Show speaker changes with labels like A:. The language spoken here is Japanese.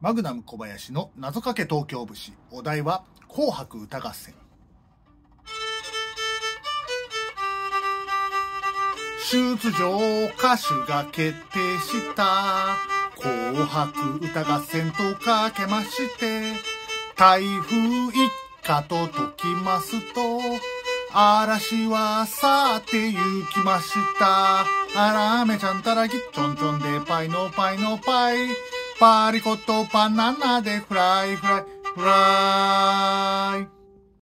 A: マグナム小林の謎かけ東京節。お題は紅白歌合戦。出場歌手が決定した紅白歌合戦とかけまして台風一過と解きますと嵐は去って行きましたあらめちゃんたらぎちょんちょんでパイのパイのパイパリコとバナナでフライフライフライ